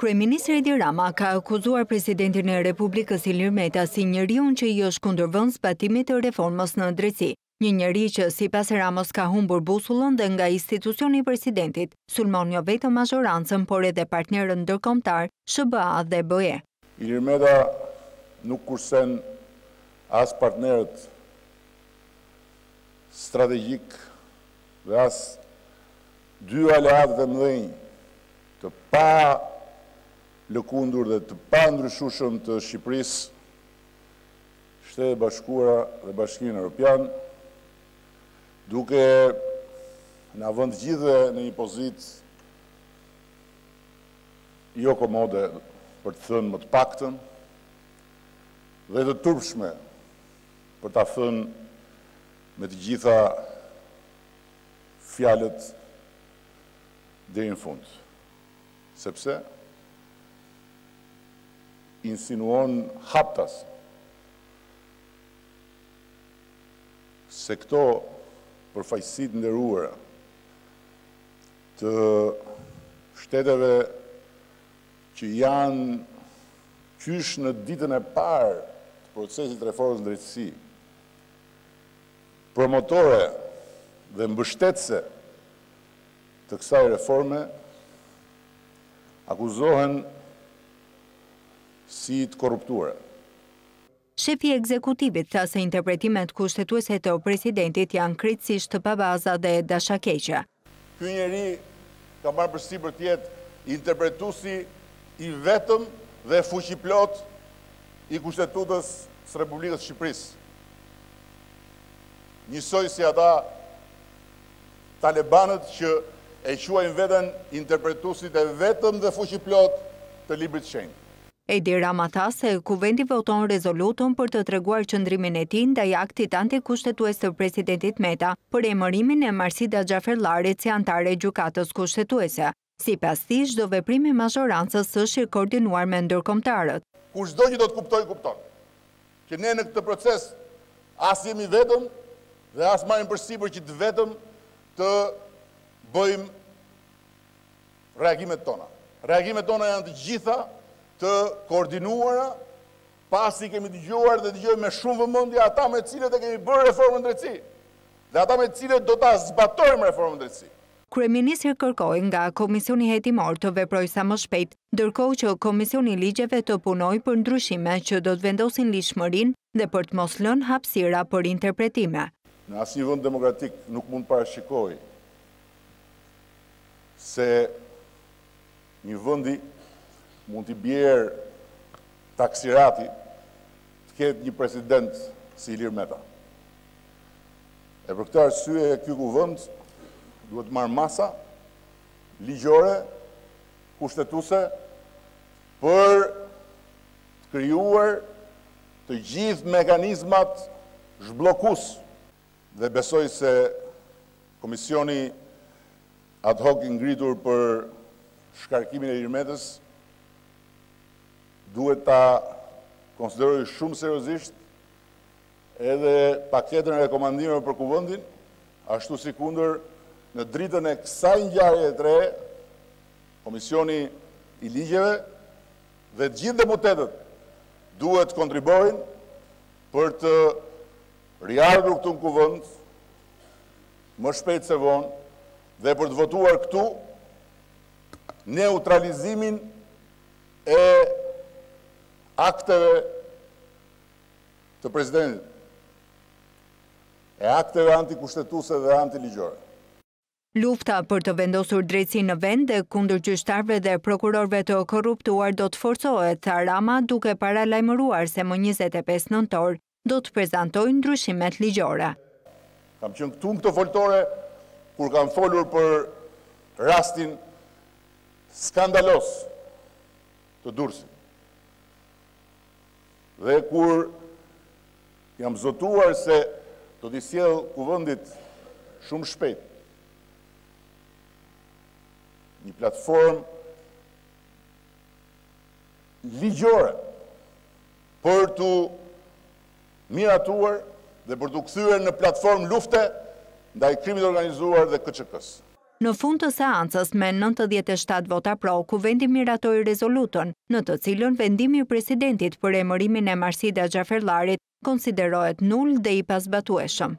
Kryeministri Edi Rama ka akuzuar presidentin e Republikës Ilir Meta si njeriun që i është kundërvënë zbatimit të reformës në drejtësi, një njeri që sipas Ramës ka humbur busullën dhe nga institucioni i presidentit sulmon jo vetëm mazhorancën por edhe partnerët ndërkombëtarë SHBA dhe BE. Ilir Meta nuk kursen as partnerët strategjikë dhe as dy aleatët e mëdhenj të palëkundur dhe të pandryshueshëm të Shqipërisë, Shtetet e Bashkuara dhe Bashkimin Europian, duke na vënë të gjithëve në një pozitë jo komode, për të thënë më të paktën, dhe të turpshme, për ta thënë me të gjitha fjalët deri në fund, sepse insinuon haptas se këto përfaqësi të nderuara të shteteve që janë qysh në ditën e parë të procesit të reformës në drejtësi, promotore dhe mbështetëse të kësaj reforme, akuzohen si të korruptuara. Shefi i ekzekutivit tha se interpretimet kushtetuese të presidentit janë krejtësisht të pabaza dhe dashakeqe. Ky njeri ka marrë përsipër të jetë interpretuesi i vetëm dhe fuqiplotë i Kushtetutës së Republikës së Shqipërisë, njësoj si ata talebanët që e quajnë veten interpretuesit e vetëm dhe fuqiplotë të Librit të Shenjtë. Edi Rama tha se Kuvendi voton rezolutën për të treguar qëndrimin e tij ndaj aktit antikushtetues të presidentit Meta për emërimin e Marsida Xhaferllarit si anëtare e Gjykatës Kushtetuese. Sipas tij, çdo veprim i mazhorancës është i koordinuar me ndërkombëtarët. Kushdo që do të kuptojë kupton që ne në këtë proces as jemi vetëm dhe as marrim përsipër që të vetëm të bëjmë reagimet tona. Reagimet tona janë të gjitha të koordinuara, pasi kemi dëgjuar dhe dëgjojmë me shumë vëmendje ata me të cilët e kemi bërë reformën në drejtësi dhe ata me të cilët do ta zbatojmë reformën në drejtësi. Kryeministri kërkoi nga Komisioni Hetimor të veprojë sa më shpejt, ndërkohë që Komisioni i Ligjeve të punojë për ndryshime që do të vendosin ligjshmërinë dhe për të mos lënë hapësira për interpretime. Në asnjë vend demokratik nuk mund të parashikojë se një vendi mund t'i bjerë taksirati të ketë një president si Ilir Meta. E për këtë arsye ky kuvend duhet të marrë masa ligjore, kushtetuse për të krijuar të gjithë mekanizmat zhbllokues. Dhe besoj se Komisioni ad hoc i ngritur për shkarkimin e Ilir Metës duhet ta konsiderojë shumë seriozisht edhe paketën e rekomandimeve për Kuvendin, ashtu sikundër në dritën e kësaj ngjarjeje të re Komisioni i Ligjeve dhe të gjithë deputetët duhet të kontribuojnë për të Riardhur këtu në Kuvend, më shpejt se vonë, dhe për të votuar këtu neutralizimin e akteve të Presidentit, e akteve antikushtetuese dhe antiligjore. Lufta për të vendosur drejtësinë në vend dhe kundër gjyqtarëve dhe prokurorëve të korruptuar do të forcohet, tha Rama duke paralajmëruar se më njëzet e pesë nëntor do të prezantojë ndryshimet ligjore. Kam qenë këtu në këtë foltore kur kam folur për rastin skandaloz të Durrësit dhe kur jam zotuar se do t'i sjell Kuvendit shumë shpejt një platformë ligjore për t'u miratuar dhe për t'u kthyer në platformë lufte ndaj krimit të organizuar dhe KÇK-së. Në fund të seancës, me nëntëdhjetë e shtatë vota pro, Kuvendi miratoi rezolutën, në të cilën vendimi i Presidentit për emërimin e Marsida Xhaferllarit konsiderohet nul dhe i pazbatueshëm.